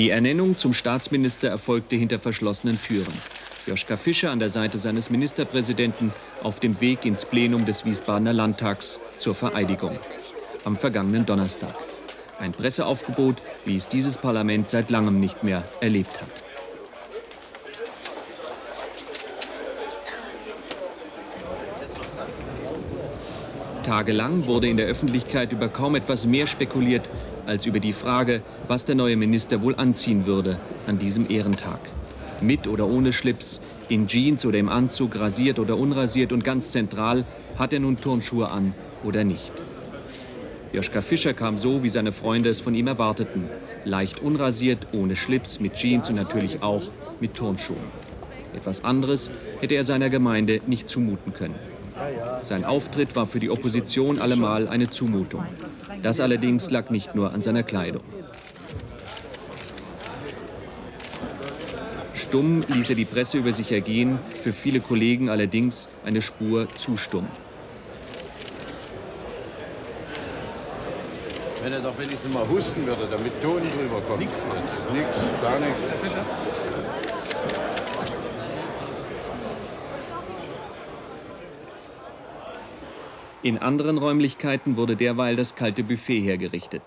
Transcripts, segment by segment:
Die Ernennung zum Staatsminister erfolgte hinter verschlossenen Türen. Joschka Fischer an der Seite seines Ministerpräsidenten auf dem Weg ins Plenum des Wiesbadener Landtags zur Vereidigung. Am vergangenen Donnerstag. Ein Presseaufgebot, wie es dieses Parlament seit langem nicht mehr erlebt hat. Tagelang wurde in der Öffentlichkeit über kaum etwas mehr spekuliert als über die Frage, was der neue Minister wohl anziehen würde an diesem Ehrentag. Mit oder ohne Schlips, in Jeans oder im Anzug, rasiert oder unrasiert und ganz zentral, hat er nun Turnschuhe an oder nicht. Joschka Fischer kam so, wie seine Freunde es von ihm erwarteten. Leicht unrasiert, ohne Schlips, mit Jeans und natürlich auch mit Turnschuhen. Etwas anderes hätte er seiner Gemeinde nicht zumuten können. Sein Auftritt war für die Opposition allemal eine Zumutung. Das allerdings lag nicht nur an seiner Kleidung. Stumm ließ er die Presse über sich ergehen, für viele Kollegen allerdings eine Spur zu stumm. Wenn er doch wenigstens mal husten würde, damit Ton drüber kommt. Nichts, Mann. Nichts, gar nichts. In anderen Räumlichkeiten wurde derweil das kalte Buffet hergerichtet.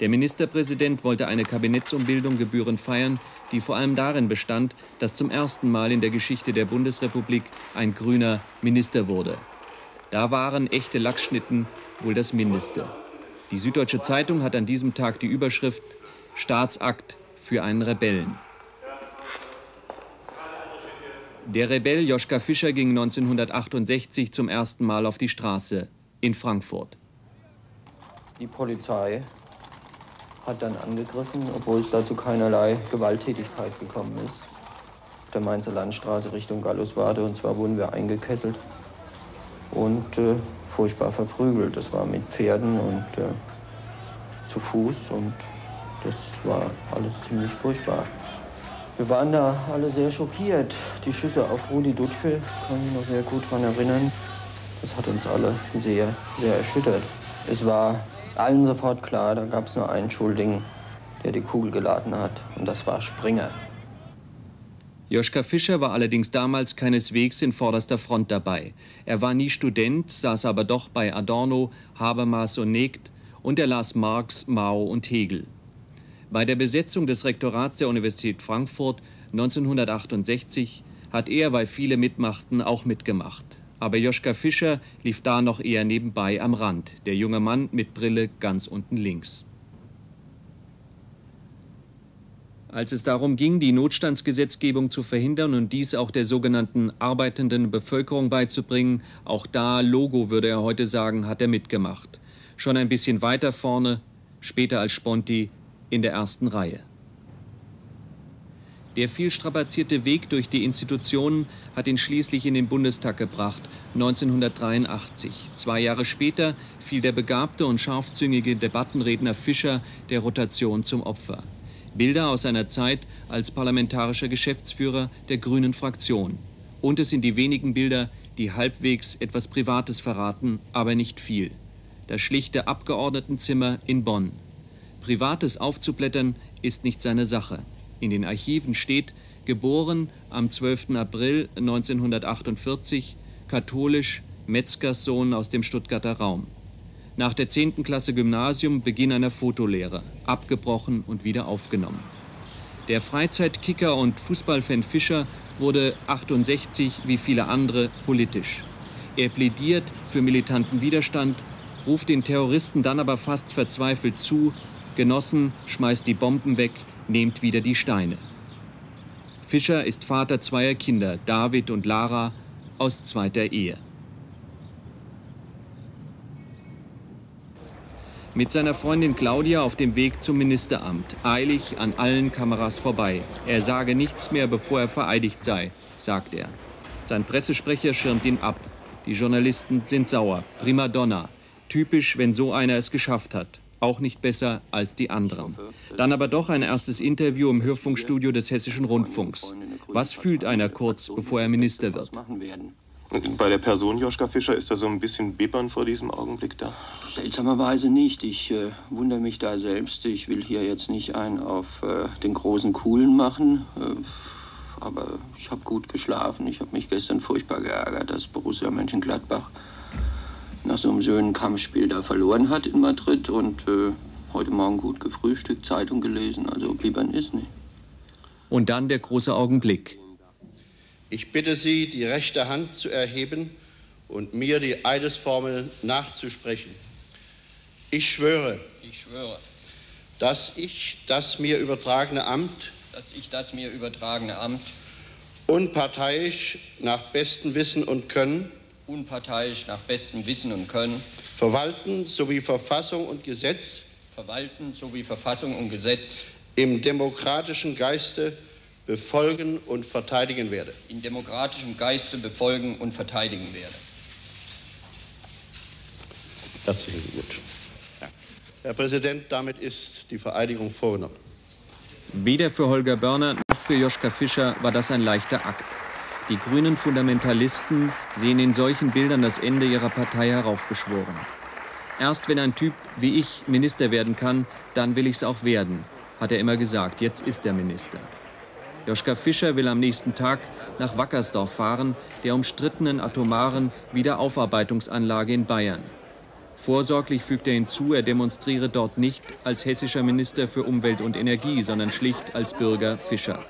Der Ministerpräsident wollte eine Kabinettsumbildung gebührend feiern, die vor allem darin bestand, dass zum ersten Mal in der Geschichte der Bundesrepublik ein Grüner Minister wurde. Da waren echte Lachsschnitten wohl das Mindeste. Die Süddeutsche Zeitung hat an diesem Tag die Überschrift Staatsakt für einen Rebellen. Der Rebell Joschka Fischer ging 1968 zum ersten Mal auf die Straße in Frankfurt. Die Polizei hat dann angegriffen, obwohl es dazu keinerlei Gewalttätigkeit gekommen ist. Auf der Mainzer Landstraße Richtung Galluswade und zwar wurden wir eingekesselt und äh, furchtbar verprügelt. Das war mit Pferden und äh, zu Fuß und das war alles ziemlich furchtbar. Wir waren da alle sehr schockiert. Die Schüsse auf Rudi Dutschke, kann ich noch sehr gut daran erinnern. Das hat uns alle sehr, sehr erschüttert. Es war allen sofort klar, da gab es nur einen Schuldigen, der die Kugel geladen hat. Und das war Springer. Joschka Fischer war allerdings damals keineswegs in vorderster Front dabei. Er war nie Student, saß aber doch bei Adorno, Habermas und Negt und er las Marx, Mao und Hegel. Bei der Besetzung des Rektorats der Universität Frankfurt 1968 hat er, weil viele mitmachten, auch mitgemacht. Aber Joschka Fischer lief da noch eher nebenbei am Rand, der junge Mann mit Brille ganz unten links. Als es darum ging, die Notstandsgesetzgebung zu verhindern und dies auch der sogenannten arbeitenden Bevölkerung beizubringen, auch da, Logo würde er heute sagen, hat er mitgemacht. Schon ein bisschen weiter vorne, später als Sponti in der ersten Reihe. Der viel strapazierte Weg durch die Institutionen hat ihn schließlich in den Bundestag gebracht, 1983. Zwei Jahre später fiel der begabte und scharfzüngige Debattenredner Fischer der Rotation zum Opfer. Bilder aus seiner Zeit als parlamentarischer Geschäftsführer der Grünen Fraktion. Und es sind die wenigen Bilder, die halbwegs etwas Privates verraten, aber nicht viel. Das schlichte Abgeordnetenzimmer in Bonn. Privates aufzublättern ist nicht seine Sache. In den Archiven steht, geboren am 12. April 1948, katholisch, Metzgerssohn aus dem Stuttgarter Raum. Nach der 10. Klasse Gymnasium Beginn einer Fotolehre, abgebrochen und wieder aufgenommen. Der Freizeitkicker und Fußballfan Fischer wurde 68 wie viele andere politisch. Er plädiert für militanten Widerstand, ruft den Terroristen dann aber fast verzweifelt zu, Genossen, schmeißt die Bomben weg, nehmt wieder die Steine. Fischer ist Vater zweier Kinder, David und Lara, aus zweiter Ehe. Mit seiner Freundin Claudia auf dem Weg zum Ministeramt, eilig an allen Kameras vorbei. Er sage nichts mehr, bevor er vereidigt sei, sagt er. Sein Pressesprecher schirmt ihn ab. Die Journalisten sind sauer. Prima Donna. Typisch, wenn so einer es geschafft hat auch nicht besser als die anderen. Dann aber doch ein erstes Interview im Hörfunkstudio des Hessischen Rundfunks. Was fühlt einer kurz, bevor er Minister wird? Bei der Person Joschka Fischer ist da so ein bisschen Bibbern vor diesem Augenblick da? Seltsamerweise nicht. Ich äh, wundere mich da selbst. Ich will hier jetzt nicht einen auf äh, den großen Coolen machen. Äh, aber ich habe gut geschlafen. Ich habe mich gestern furchtbar geärgert, dass Borussia Mönchengladbach nach so einem schönen Kampfspiel da verloren hat in Madrid und äh, heute Morgen gut gefrühstückt, Zeitung gelesen. Also bibbern ist nicht. Und dann der große Augenblick. Ich bitte Sie, die rechte Hand zu erheben und mir die Eidesformel nachzusprechen. Ich schwöre, ich schwöre, dass ich das mir übertragene Amt, dass ich das mir übertragene Amt unparteiisch nach bestem Wissen und Können, unparteiisch nach bestem Wissen und Können, verwalten sowie Verfassung und Gesetz, verwalten sowie Verfassung und Gesetz im demokratischen Geiste befolgen und verteidigen werde. In demokratischem Geiste befolgen und verteidigen werde. Herzlichen Glückwunsch. Ja. Herr Präsident, damit ist die Vereidigung vorgenommen. Weder für Holger Börner noch für Joschka Fischer war das ein leichter Akt. Die grünen Fundamentalisten sehen in solchen Bildern das Ende ihrer Partei heraufbeschworen. Erst wenn ein Typ wie ich Minister werden kann, dann will ich es auch werden, hat er immer gesagt. Jetzt ist er Minister. Joschka Fischer will am nächsten Tag nach Wackersdorf fahren, der umstrittenen atomaren Wiederaufarbeitungsanlage in Bayern. Vorsorglich fügt er hinzu, er demonstriere dort nicht als hessischer Minister für Umwelt und Energie, sondern schlicht als Bürger Fischer.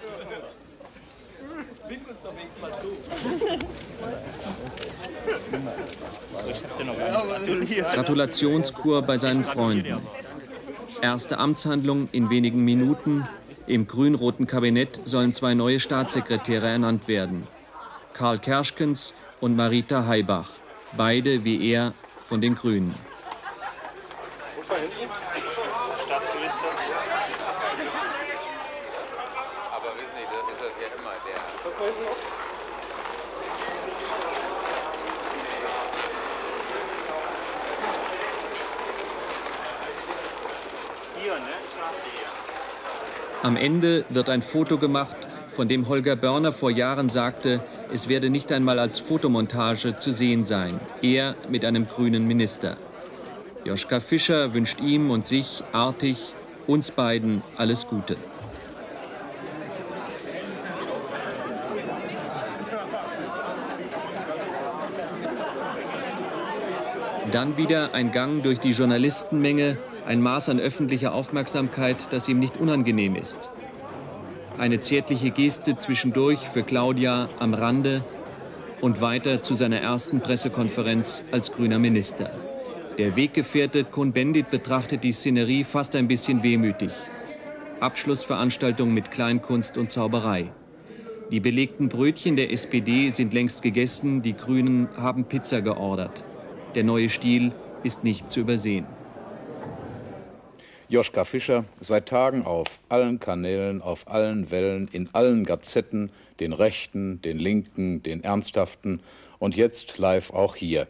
Gratulationskur bei seinen Freunden. Erste Amtshandlung in wenigen Minuten, im grün-roten Kabinett sollen zwei neue Staatssekretäre ernannt werden. Karl Kerschkens und Marita Heibach, beide wie er von den Grünen. Am Ende wird ein Foto gemacht, von dem Holger Börner vor Jahren sagte, es werde nicht einmal als Fotomontage zu sehen sein. Er mit einem grünen Minister. Joschka Fischer wünscht ihm und sich artig, uns beiden alles Gute. Dann wieder ein Gang durch die Journalistenmenge, ein Maß an öffentlicher Aufmerksamkeit, das ihm nicht unangenehm ist. Eine zärtliche Geste zwischendurch für Claudia am Rande und weiter zu seiner ersten Pressekonferenz als grüner Minister. Der Weggefährte Cohn-Bendit betrachtet die Szenerie fast ein bisschen wehmütig. Abschlussveranstaltung mit Kleinkunst und Zauberei. Die belegten Brötchen der SPD sind längst gegessen, die Grünen haben Pizza geordert. Der neue Stil ist nicht zu übersehen. Joschka Fischer seit Tagen auf allen Kanälen, auf allen Wellen, in allen Gazetten, den Rechten, den Linken, den Ernsthaften und jetzt live auch hier.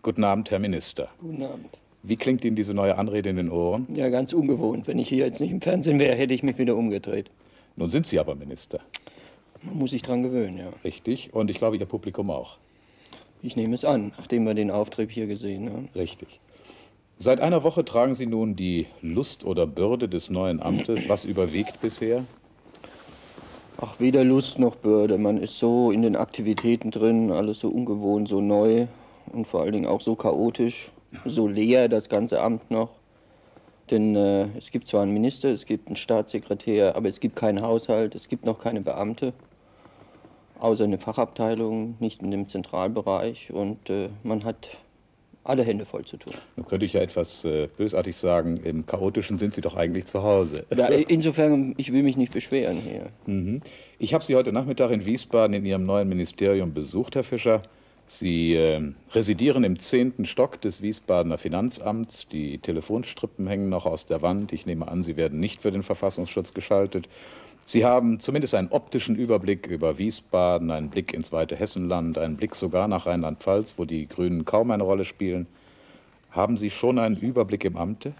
Guten Abend, Herr Minister. Guten Abend. Wie klingt Ihnen diese neue Anrede in den Ohren? Ja, ganz ungewohnt. Wenn ich hier jetzt nicht im Fernsehen wäre, hätte ich mich wieder umgedreht. Nun sind Sie aber Minister. Man muss sich dran gewöhnen, ja. Richtig. Und ich glaube, Ihr Publikum auch. Ich nehme es an, nachdem wir den Auftrieb hier gesehen haben. Richtig. Seit einer Woche tragen Sie nun die Lust oder Bürde des neuen Amtes. Was überwiegt bisher? Ach, weder Lust noch Bürde. Man ist so in den Aktivitäten drin, alles so ungewohnt, so neu und vor allen Dingen auch so chaotisch, so leer das ganze Amt noch. Denn äh, es gibt zwar einen Minister, es gibt einen Staatssekretär, aber es gibt keinen Haushalt, es gibt noch keine Beamte, außer eine Fachabteilung, nicht in dem Zentralbereich. Und äh, man hat alle Hände voll zu tun. Nun könnte ich ja etwas äh, bösartig sagen, im Chaotischen sind Sie doch eigentlich zu Hause. Ja, insofern, ich will mich nicht beschweren hier. Mhm. Ich habe Sie heute Nachmittag in Wiesbaden in Ihrem neuen Ministerium besucht, Herr Fischer. Sie äh, residieren im zehnten Stock des Wiesbadener Finanzamts. Die Telefonstrippen hängen noch aus der Wand. Ich nehme an, Sie werden nicht für den Verfassungsschutz geschaltet. Sie haben zumindest einen optischen Überblick über Wiesbaden, einen Blick ins weite Hessenland, einen Blick sogar nach Rheinland-Pfalz, wo die Grünen kaum eine Rolle spielen. Haben Sie schon einen Überblick im Amte?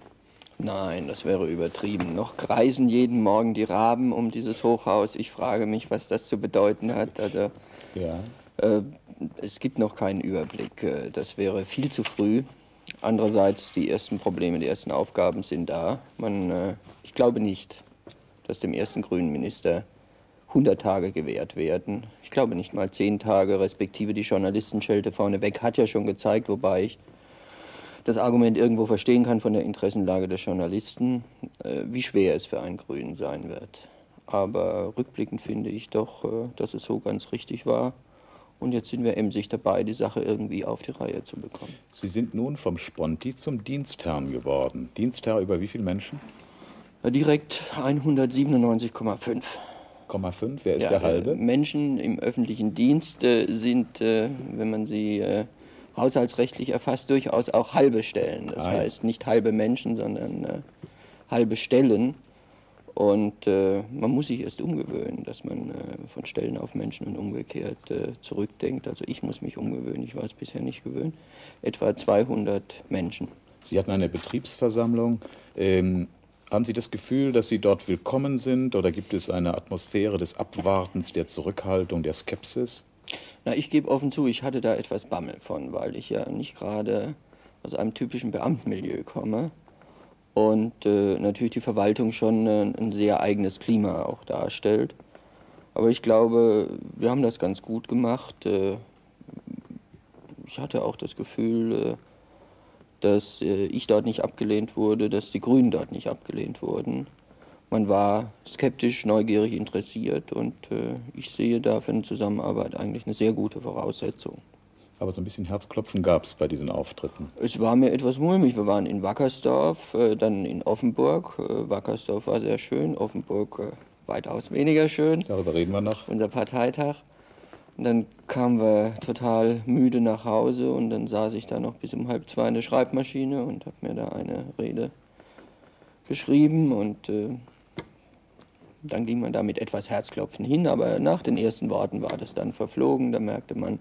Nein, das wäre übertrieben. Noch kreisen jeden Morgen die Raben um dieses Hochhaus. Ich frage mich, was das zu bedeuten hat. Also, ja. Äh, es gibt noch keinen Überblick. Äh, das wäre viel zu früh. Andererseits, die ersten Probleme, die ersten Aufgaben sind da. Man, äh, ich glaube nicht, dass dem ersten grünen Minister 100 Tage gewährt werden. Ich glaube nicht mal 10 Tage, respektive die Journalistenschelte vorneweg hat ja schon gezeigt, wobei ich das Argument irgendwo verstehen kann von der Interessenlage der Journalisten, äh, wie schwer es für einen Grünen sein wird. Aber rückblickend finde ich doch, äh, dass es so ganz richtig war. Und jetzt sind wir emsig dabei, die Sache irgendwie auf die Reihe zu bekommen. Sie sind nun vom Sponti zum Dienstherrn geworden. Dienstherr über wie viele Menschen? Direkt 197,5. 0,5? Wer ist ja, der halbe? Menschen im öffentlichen Dienst äh, sind, äh, wenn man sie äh, haushaltsrechtlich erfasst, durchaus auch halbe Stellen. Das ah, heißt nicht halbe Menschen, sondern äh, halbe Stellen. Und äh, man muss sich erst umgewöhnen, dass man äh, von Stellen auf Menschen und umgekehrt äh, zurückdenkt. Also ich muss mich umgewöhnen, ich war es bisher nicht gewöhnt. Etwa 200 Menschen. Sie hatten eine Betriebsversammlung. Ähm, haben Sie das Gefühl, dass Sie dort willkommen sind oder gibt es eine Atmosphäre des Abwartens, der Zurückhaltung, der Skepsis? Na, ich gebe offen zu, ich hatte da etwas Bammel von, weil ich ja nicht gerade aus einem typischen Beamtenmilieu komme und äh, natürlich die Verwaltung schon äh, ein sehr eigenes Klima auch darstellt. Aber ich glaube, wir haben das ganz gut gemacht. Äh, ich hatte auch das Gefühl, äh, dass äh, ich dort nicht abgelehnt wurde, dass die Grünen dort nicht abgelehnt wurden. Man war skeptisch, neugierig, interessiert und äh, ich sehe da für eine Zusammenarbeit eigentlich eine sehr gute Voraussetzung. Aber so ein bisschen Herzklopfen gab es bei diesen Auftritten. Es war mir etwas mulmig. Wir waren in Wackersdorf, äh, dann in Offenburg. Wackersdorf war sehr schön, Offenburg weitaus weniger schön. Darüber reden wir noch. Unser Parteitag. Und dann kamen wir total müde nach Hause und dann saß ich da noch bis um halb zwei in der Schreibmaschine und habe mir da eine Rede geschrieben und äh, dann ging man da mit etwas Herzklopfen hin, aber nach den ersten Worten war das dann verflogen. Da merkte man,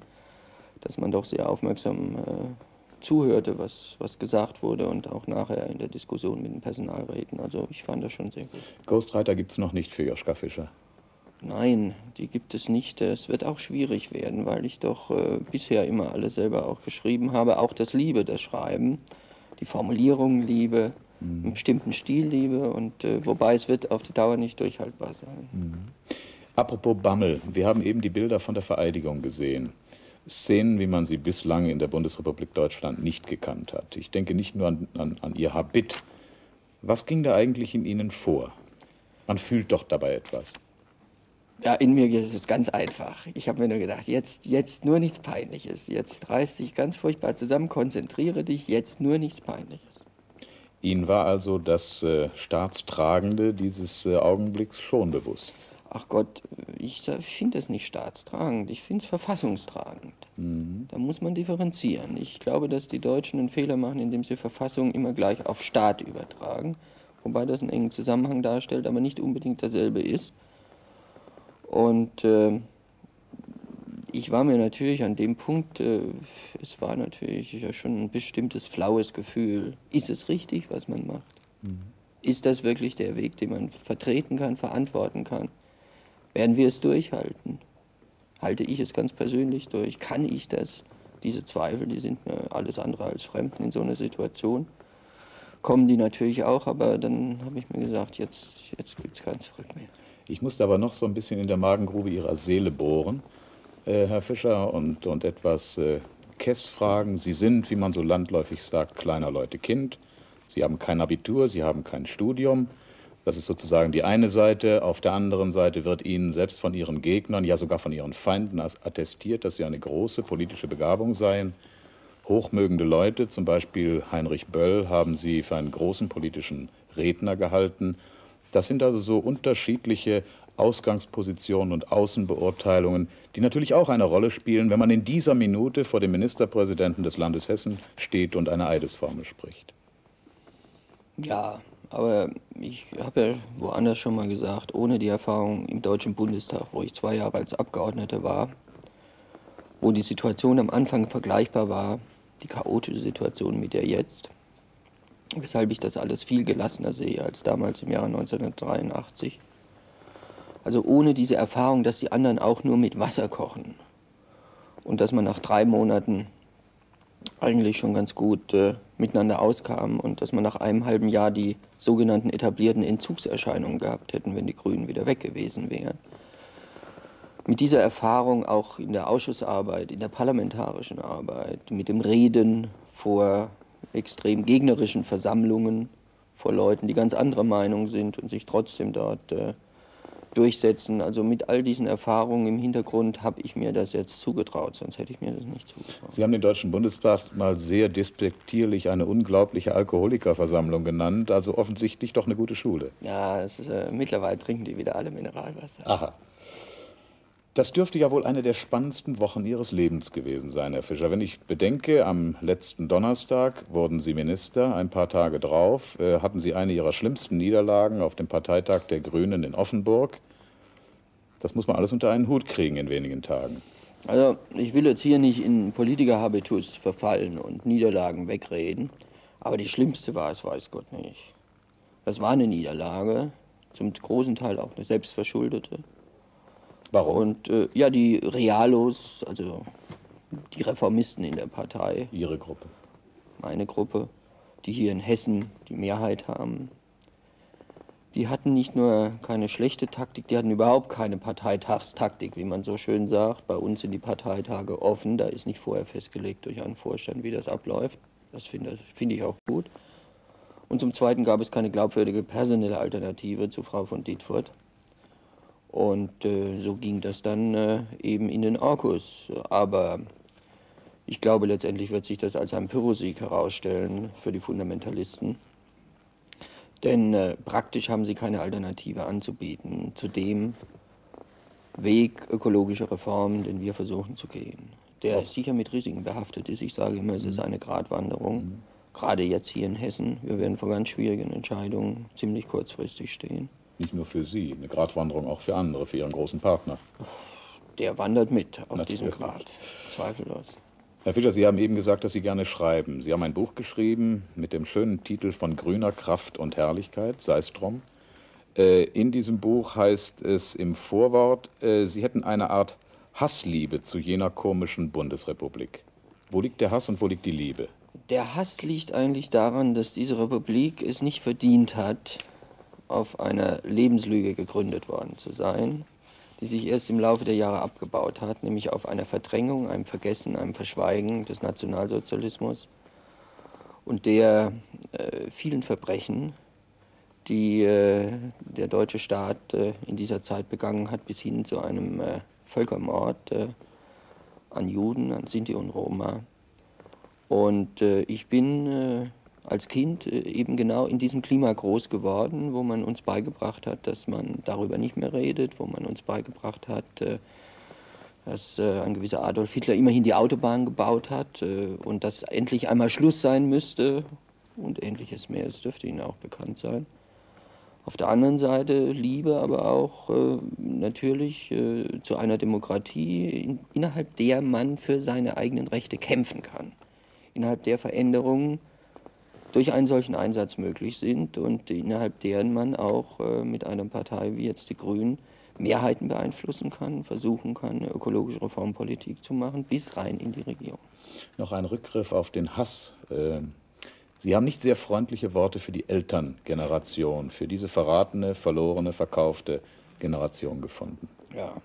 dass man doch sehr aufmerksam äh, zuhörte, was, was gesagt wurde und auch nachher in der Diskussion mit den Personalräten. Also ich fand das schon sehr gut. Ghostwriter gibt es noch nicht für Joschka Fischer. Nein, die gibt es nicht. Es wird auch schwierig werden, weil ich doch äh, bisher immer alles selber auch geschrieben habe. Auch das Liebe, das Schreiben, die Formulierung liebe, mhm. einen bestimmten Stil liebe. Und äh, wobei es wird auf die Dauer nicht durchhaltbar sein. Mhm. Apropos Bammel, wir haben eben die Bilder von der Vereidigung gesehen. Szenen, wie man sie bislang in der Bundesrepublik Deutschland nicht gekannt hat. Ich denke nicht nur an, an, an Ihr Habit. Was ging da eigentlich in Ihnen vor? Man fühlt doch dabei etwas. Ja, in mir ist es ganz einfach. Ich habe mir nur gedacht, jetzt, jetzt nur nichts Peinliches. Jetzt reiß dich ganz furchtbar zusammen, konzentriere dich, jetzt nur nichts Peinliches. Ihnen war also das äh, Staatstragende dieses äh, Augenblicks schon bewusst? ach Gott, ich finde es nicht staatstragend, ich finde es verfassungstragend. Mhm. Da muss man differenzieren. Ich glaube, dass die Deutschen einen Fehler machen, indem sie Verfassung immer gleich auf Staat übertragen, wobei das einen engen Zusammenhang darstellt, aber nicht unbedingt dasselbe ist. Und äh, ich war mir natürlich an dem Punkt, äh, es war natürlich ja schon ein bestimmtes flaues Gefühl. Ist es richtig, was man macht? Mhm. Ist das wirklich der Weg, den man vertreten kann, verantworten kann? Werden wir es durchhalten? Halte ich es ganz persönlich durch? Kann ich das? Diese Zweifel, die sind mir alles andere als Fremden in so einer Situation. Kommen die natürlich auch, aber dann habe ich mir gesagt, jetzt, jetzt gibt es kein Zurück mehr. Ich musste aber noch so ein bisschen in der Magengrube Ihrer Seele bohren, äh, Herr Fischer, und, und etwas äh, Kess fragen. Sie sind, wie man so landläufig sagt, kleiner Leute Kind. Sie haben kein Abitur, Sie haben kein Studium. Das ist sozusagen die eine Seite. Auf der anderen Seite wird Ihnen selbst von Ihren Gegnern, ja sogar von Ihren Feinden attestiert, dass Sie eine große politische Begabung seien. Hochmögende Leute, zum Beispiel Heinrich Böll, haben Sie für einen großen politischen Redner gehalten. Das sind also so unterschiedliche Ausgangspositionen und Außenbeurteilungen, die natürlich auch eine Rolle spielen, wenn man in dieser Minute vor dem Ministerpräsidenten des Landes Hessen steht und eine Eidesformel spricht. Ja, aber ich habe ja woanders schon mal gesagt, ohne die Erfahrung im Deutschen Bundestag, wo ich zwei Jahre als Abgeordneter war, wo die Situation am Anfang vergleichbar war, die chaotische Situation mit der jetzt, weshalb ich das alles viel gelassener sehe als damals im Jahre 1983. Also ohne diese Erfahrung, dass die anderen auch nur mit Wasser kochen und dass man nach drei Monaten eigentlich schon ganz gut äh, miteinander auskam und dass man nach einem halben Jahr die sogenannten etablierten Entzugserscheinungen gehabt hätten, wenn die Grünen wieder weg gewesen wären. Mit dieser Erfahrung auch in der Ausschussarbeit, in der parlamentarischen Arbeit, mit dem Reden vor extrem gegnerischen Versammlungen, vor Leuten, die ganz anderer Meinung sind und sich trotzdem dort äh, durchsetzen. Also mit all diesen Erfahrungen im Hintergrund habe ich mir das jetzt zugetraut, sonst hätte ich mir das nicht zugetraut. Sie haben den Deutschen Bundestag mal sehr despektierlich eine unglaubliche Alkoholikerversammlung genannt, also offensichtlich doch eine gute Schule. Ja, ist, äh, mittlerweile trinken die wieder alle Mineralwasser. Aha. Das dürfte ja wohl eine der spannendsten Wochen Ihres Lebens gewesen sein, Herr Fischer. Wenn ich bedenke, am letzten Donnerstag wurden Sie Minister, ein paar Tage drauf äh, hatten Sie eine Ihrer schlimmsten Niederlagen auf dem Parteitag der Grünen in Offenburg. Das muss man alles unter einen Hut kriegen in wenigen Tagen. Also ich will jetzt hier nicht in Politikerhabitus verfallen und Niederlagen wegreden, aber die schlimmste war es, weiß Gott nicht. Das war eine Niederlage, zum großen Teil auch eine selbstverschuldete. Warum? Und äh, ja, die Realos, also die Reformisten in der Partei, Ihre Gruppe. meine Gruppe, die hier in Hessen die Mehrheit haben, die hatten nicht nur keine schlechte Taktik, die hatten überhaupt keine Parteitagstaktik, wie man so schön sagt. Bei uns sind die Parteitage offen, da ist nicht vorher festgelegt durch einen Vorstand, wie das abläuft. Das finde find ich auch gut. Und zum Zweiten gab es keine glaubwürdige personelle Alternative zu Frau von Dietfurt. Und äh, so ging das dann äh, eben in den Orkus. Aber ich glaube, letztendlich wird sich das als ein Pyrrhussieg herausstellen für die Fundamentalisten. Denn äh, praktisch haben sie keine Alternative anzubieten zu dem Weg ökologischer Reformen, den wir versuchen zu gehen. Der sicher mit Risiken behaftet ist. Ich sage immer, es ist eine Gratwanderung. Gerade jetzt hier in Hessen. Wir werden vor ganz schwierigen Entscheidungen ziemlich kurzfristig stehen. Nicht nur für Sie, eine Gratwanderung auch für andere, für Ihren großen Partner. Der wandert mit auf Natürlich. diesem Grat. Zweifellos. Herr Fischer, Sie haben eben gesagt, dass Sie gerne schreiben. Sie haben ein Buch geschrieben mit dem schönen Titel von grüner Kraft und Herrlichkeit, sei es drum. Äh, In diesem Buch heißt es im Vorwort, äh, Sie hätten eine Art Hassliebe zu jener komischen Bundesrepublik. Wo liegt der Hass und wo liegt die Liebe? Der Hass liegt eigentlich daran, dass diese Republik es nicht verdient hat, auf einer Lebenslüge gegründet worden zu sein, die sich erst im Laufe der Jahre abgebaut hat, nämlich auf einer Verdrängung, einem Vergessen, einem Verschweigen des Nationalsozialismus und der äh, vielen Verbrechen, die äh, der deutsche Staat äh, in dieser Zeit begangen hat, bis hin zu einem äh, Völkermord äh, an Juden, an Sinti und Roma. Und äh, ich bin als Kind äh, eben genau in diesem Klima groß geworden, wo man uns beigebracht hat, dass man darüber nicht mehr redet, wo man uns beigebracht hat, äh, dass äh, ein gewisser Adolf Hitler immerhin die Autobahn gebaut hat und dass endlich einmal Schluss sein müsste und ähnliches mehr. Es dürfte Ihnen auch bekannt sein. Auf der anderen Seite Liebe, aber auch äh, natürlich äh, zu einer Demokratie, in, innerhalb der man für seine eigenen Rechte kämpfen kann. Innerhalb der Veränderungen durch einen solchen Einsatz möglich sind und innerhalb deren man auch äh, mit einer Partei wie jetzt die Grünen Mehrheiten beeinflussen kann, versuchen kann, eine ökologische Reformpolitik zu machen, bis rein in die Regierung. Noch ein Rückgriff auf den Hass. Äh, Sie haben nicht sehr freundliche Worte für die Elterngeneration, für diese verratene, verlorene, verkaufte Generation gefunden. Ja.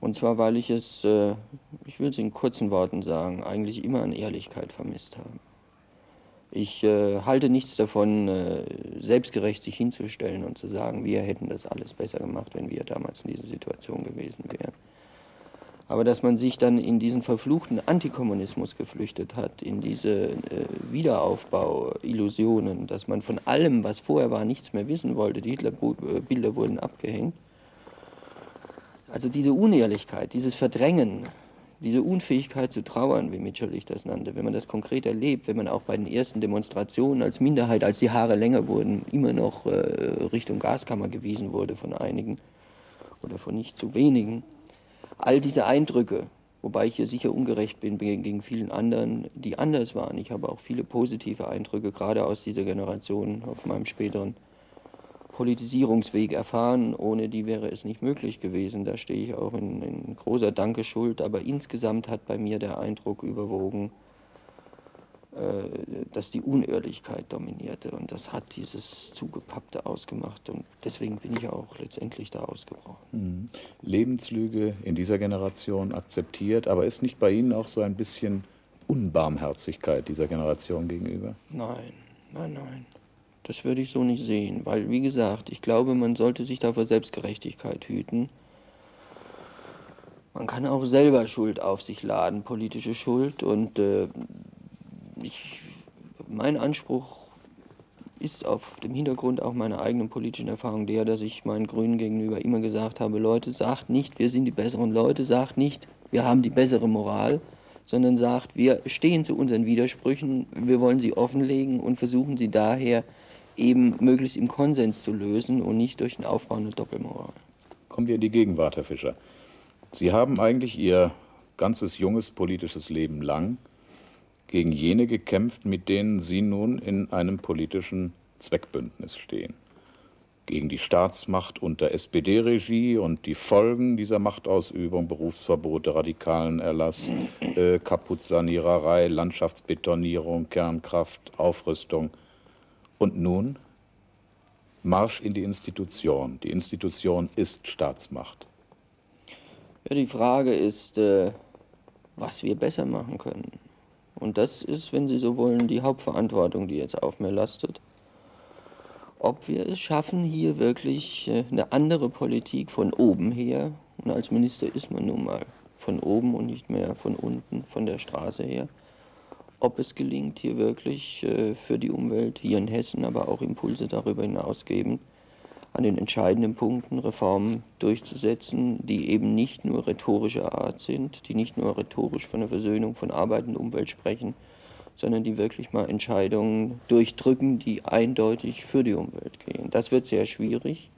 Und zwar, weil ich es, äh, ich will es in kurzen Worten sagen, eigentlich immer an Ehrlichkeit vermisst habe. Ich äh, halte nichts davon, äh, selbstgerecht sich hinzustellen und zu sagen, wir hätten das alles besser gemacht, wenn wir damals in dieser Situation gewesen wären. Aber dass man sich dann in diesen verfluchten Antikommunismus geflüchtet hat, in diese äh, Wiederaufbau-Illusionen, dass man von allem, was vorher war, nichts mehr wissen wollte, die Hitler-Bilder wurden abgehängt. Also diese Unehrlichkeit, dieses Verdrängen, diese Unfähigkeit zu trauern, wie Mitscherlich das nannte, wenn man das konkret erlebt, wenn man auch bei den ersten Demonstrationen als Minderheit, als die Haare länger wurden, immer noch äh, Richtung Gaskammer gewiesen wurde von einigen oder von nicht zu wenigen. All diese Eindrücke, wobei ich hier sicher ungerecht bin gegen vielen anderen, die anders waren. Ich habe auch viele positive Eindrücke, gerade aus dieser Generation auf meinem späteren Politisierungsweg erfahren. Ohne die wäre es nicht möglich gewesen. Da stehe ich auch in, in großer Dankeschuld. Aber insgesamt hat bei mir der Eindruck überwogen, äh, dass die Unehrlichkeit dominierte. Und das hat dieses Zugepappte ausgemacht. Und deswegen bin ich auch letztendlich da ausgebrochen. Mhm. Lebenslüge in dieser Generation akzeptiert, aber ist nicht bei Ihnen auch so ein bisschen Unbarmherzigkeit dieser Generation gegenüber? Nein, nein, nein. Das würde ich so nicht sehen, weil, wie gesagt, ich glaube, man sollte sich da vor Selbstgerechtigkeit hüten. Man kann auch selber Schuld auf sich laden, politische Schuld. Und äh, ich, mein Anspruch ist auf dem Hintergrund auch meiner eigenen politischen Erfahrung der, dass ich meinen Grünen gegenüber immer gesagt habe, Leute, sagt nicht, wir sind die besseren Leute, sagt nicht, wir haben die bessere Moral, sondern sagt, wir stehen zu unseren Widersprüchen, wir wollen sie offenlegen und versuchen sie daher eben möglichst im Konsens zu lösen und nicht durch den Aufbau einer Doppelmoral. Kommen wir in die Gegenwart, Herr Fischer. Sie haben eigentlich Ihr ganzes junges politisches Leben lang gegen jene gekämpft, mit denen Sie nun in einem politischen Zweckbündnis stehen gegen die Staatsmacht unter SPD-Regie und die Folgen dieser Machtausübung, Berufsverbote, radikalen Erlass, äh, Kaputtsaniererei, Landschaftsbetonierung, Kernkraft, Aufrüstung. Und nun Marsch in die Institution. Die Institution ist Staatsmacht. Ja, die Frage ist, äh, was wir besser machen können. Und das ist, wenn Sie so wollen, die Hauptverantwortung, die jetzt auf mir lastet ob wir es schaffen, hier wirklich äh, eine andere Politik von oben her, und als Minister ist man nun mal von oben und nicht mehr von unten, von der Straße her, ob es gelingt, hier wirklich äh, für die Umwelt, hier in Hessen, aber auch Impulse darüber hinausgeben, an den entscheidenden Punkten Reformen durchzusetzen, die eben nicht nur rhetorischer Art sind, die nicht nur rhetorisch von der Versöhnung von Arbeit und Umwelt sprechen, sondern die wirklich mal Entscheidungen durchdrücken, die eindeutig für die Umwelt gehen. Das wird sehr schwierig.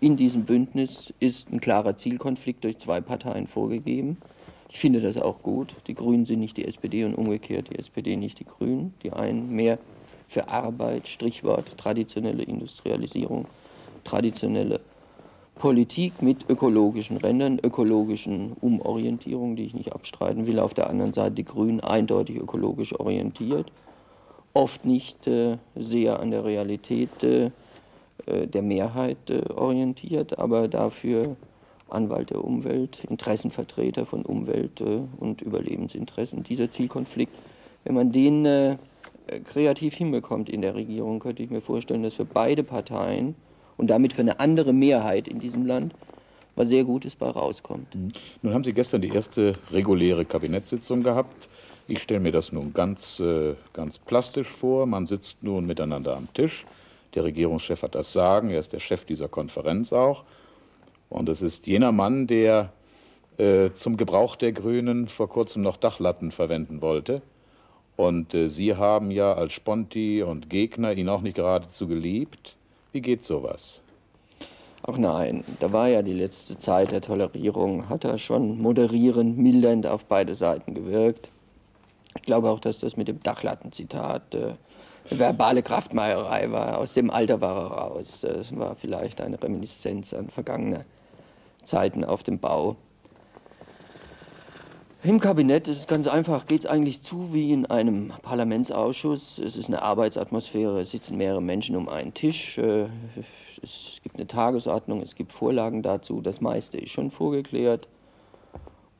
In diesem Bündnis ist ein klarer Zielkonflikt durch zwei Parteien vorgegeben. Ich finde das auch gut. Die Grünen sind nicht die SPD und umgekehrt die SPD nicht die Grünen. Die einen mehr für Arbeit, Strichwort traditionelle Industrialisierung, traditionelle Politik mit ökologischen Rändern, ökologischen Umorientierungen, die ich nicht abstreiten will. Auf der anderen Seite die Grünen eindeutig ökologisch orientiert, oft nicht äh, sehr an der Realität äh, äh, der Mehrheit äh, orientiert, aber dafür Anwalt der Umwelt, Interessenvertreter von Umwelt äh, und Überlebensinteressen. Dieser Zielkonflikt, wenn man den äh, kreativ hinbekommt in der Regierung, könnte ich mir vorstellen, dass für beide Parteien und damit für eine andere Mehrheit in diesem Land was sehr Gutes bei rauskommt. Mhm. Nun haben Sie gestern die erste reguläre Kabinettssitzung gehabt. Ich stelle mir das nun ganz, äh, ganz plastisch vor. Man sitzt nun miteinander am Tisch. Der Regierungschef hat das Sagen, er ist der Chef dieser Konferenz auch. Und es ist jener Mann, der äh, zum Gebrauch der Grünen vor kurzem noch Dachlatten verwenden wollte. Und äh, Sie haben ja als Sponti und Gegner ihn auch nicht geradezu geliebt. Wie geht sowas? Ach nein, da war ja die letzte Zeit der Tolerierung, hat er schon moderierend, mildernd auf beide Seiten gewirkt. Ich glaube auch, dass das mit dem Dachlattenzitat äh, eine verbale Kraftmeierei war. Aus dem Alter war er raus. Es war vielleicht eine Reminiszenz an vergangene Zeiten auf dem Bau. Im Kabinett ist es ganz einfach, geht es eigentlich zu wie in einem Parlamentsausschuss. Es ist eine Arbeitsatmosphäre, es sitzen mehrere Menschen um einen Tisch. Äh, es gibt eine Tagesordnung, es gibt Vorlagen dazu. Das meiste ist schon vorgeklärt.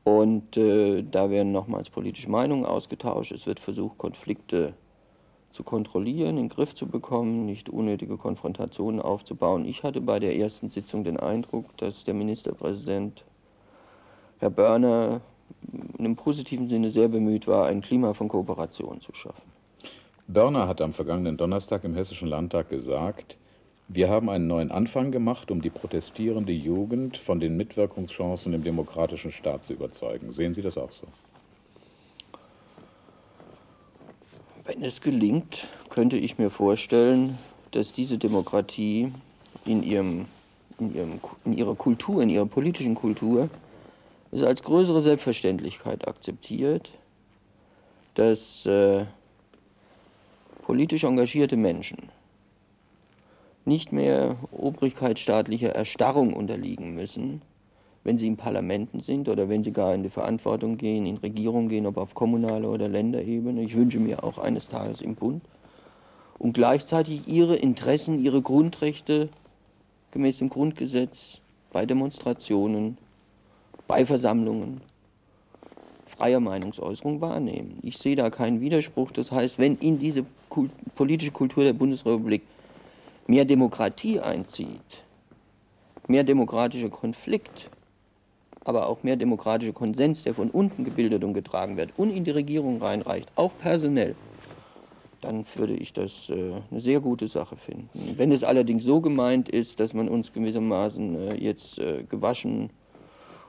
Und äh, da werden nochmals politische Meinungen ausgetauscht. Es wird versucht, Konflikte zu kontrollieren, in den Griff zu bekommen, nicht unnötige Konfrontationen aufzubauen. Ich hatte bei der ersten Sitzung den Eindruck, dass der Ministerpräsident Herr Börner im positiven Sinne sehr bemüht war, ein Klima von Kooperation zu schaffen. Börner hat am vergangenen Donnerstag im Hessischen Landtag gesagt, wir haben einen neuen Anfang gemacht, um die protestierende Jugend von den Mitwirkungschancen im demokratischen Staat zu überzeugen. Sehen Sie das auch so? Wenn es gelingt, könnte ich mir vorstellen, dass diese Demokratie in, ihrem, in, ihrem, in ihrer Kultur, in ihrer politischen Kultur, es als größere Selbstverständlichkeit akzeptiert, dass äh, politisch engagierte Menschen nicht mehr obrigkeitsstaatlicher Erstarrung unterliegen müssen, wenn sie in Parlamenten sind oder wenn sie gar in die Verantwortung gehen, in Regierung gehen, ob auf kommunaler oder Länderebene. Ich wünsche mir auch eines Tages im Bund. Und gleichzeitig ihre Interessen, ihre Grundrechte gemäß dem Grundgesetz bei Demonstrationen, bei Versammlungen, freier Meinungsäußerung wahrnehmen. Ich sehe da keinen Widerspruch. Das heißt, wenn in diese Kult politische Kultur der Bundesrepublik mehr Demokratie einzieht, mehr demokratischer Konflikt, aber auch mehr demokratischer Konsens, der von unten gebildet und getragen wird und in die Regierung reinreicht, auch personell, dann würde ich das äh, eine sehr gute Sache finden. Wenn es allerdings so gemeint ist, dass man uns gewissermaßen äh, jetzt äh, gewaschen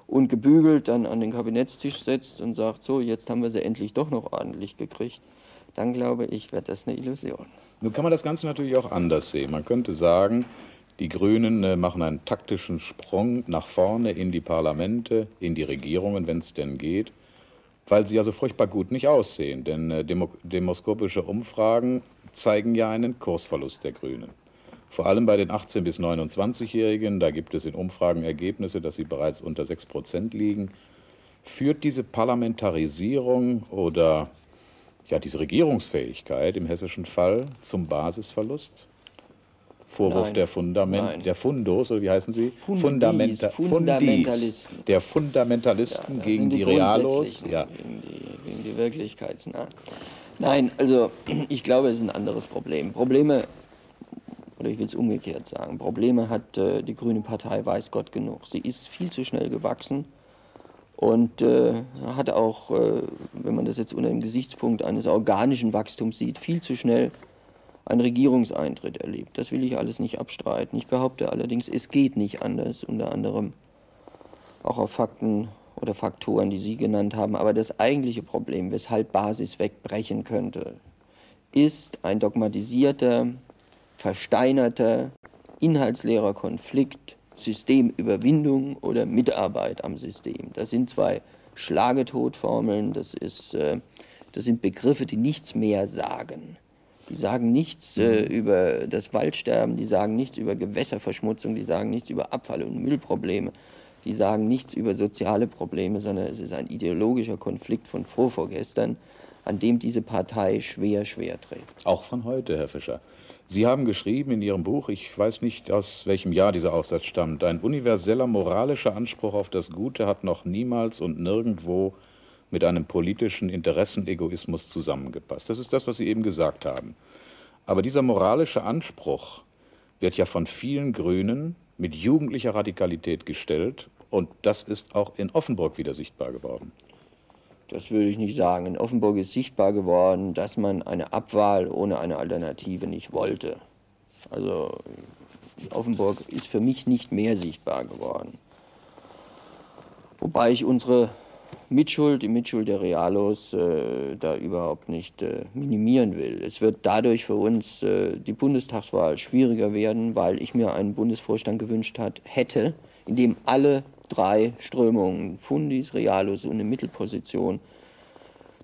und gebügelt dann an den Kabinettstisch setzt und sagt, so, jetzt haben wir sie endlich doch noch ordentlich gekriegt, dann glaube ich, wird das eine Illusion. Nun kann man das Ganze natürlich auch anders sehen. Man könnte sagen, die Grünen äh, machen einen taktischen Sprung nach vorne in die Parlamente, in die Regierungen, wenn es denn geht, weil sie ja so furchtbar gut nicht aussehen. Denn äh, demo demoskopische Umfragen zeigen ja einen Kursverlust der Grünen. Vor allem bei den 18- bis 29-Jährigen, da gibt es in Umfragen Ergebnisse, dass sie bereits unter 6 Prozent liegen. Führt diese Parlamentarisierung oder ja, diese Regierungsfähigkeit im hessischen Fall zum Basisverlust? Vorwurf Nein. der Fundament, Nein. der Fundos, oder wie heißen sie? Fundis, Fundamenta Fundamentalisten. Fundis, der Fundamentalisten das gegen sind die, Realos. Ja. Gegen die, gegen die Wirklichkeitsnahen. Nein, also ich glaube, es ist ein anderes Problem. Probleme, oder ich will es umgekehrt sagen, Probleme hat äh, die Grüne Partei, weiß Gott genug. Sie ist viel zu schnell gewachsen und äh, hat auch, äh, wenn man das jetzt unter dem Gesichtspunkt eines organischen Wachstums sieht, viel zu schnell einen Regierungseintritt erlebt. Das will ich alles nicht abstreiten. Ich behaupte allerdings, es geht nicht anders, unter anderem auch auf Fakten oder Faktoren, die Sie genannt haben. Aber das eigentliche Problem, weshalb Basis wegbrechen könnte, ist ein dogmatisierter, versteinerter, inhaltsleerer Konflikt, Systemüberwindung oder Mitarbeit am System. Das sind zwei Schlagetodformeln, das, ist, äh, das sind Begriffe, die nichts mehr sagen. Die sagen nichts äh, über das Waldsterben, die sagen nichts über Gewässerverschmutzung, die sagen nichts über Abfall- und Müllprobleme, die sagen nichts über soziale Probleme, sondern es ist ein ideologischer Konflikt von vorvorgestern, an dem diese Partei schwer, schwer trägt. Auch von heute, Herr Fischer. Sie haben geschrieben in Ihrem Buch, ich weiß nicht, aus welchem Jahr dieser Aufsatz stammt, ein universeller moralischer Anspruch auf das Gute hat noch niemals und nirgendwo mit einem politischen Interessenegoismus zusammengepasst. Das ist das, was Sie eben gesagt haben. Aber dieser moralische Anspruch wird ja von vielen Grünen mit jugendlicher Radikalität gestellt und das ist auch in Offenburg wieder sichtbar geworden. Das würde ich nicht sagen. In Offenburg ist sichtbar geworden, dass man eine Abwahl ohne eine Alternative nicht wollte. Also Offenburg ist für mich nicht mehr sichtbar geworden. Wobei ich unsere Mitschuld, die Mitschuld der Realos, äh, da überhaupt nicht äh, minimieren will. Es wird dadurch für uns äh, die Bundestagswahl schwieriger werden, weil ich mir einen Bundesvorstand gewünscht hat, hätte, in dem alle drei Strömungen, Fundis, Realos und eine Mittelposition,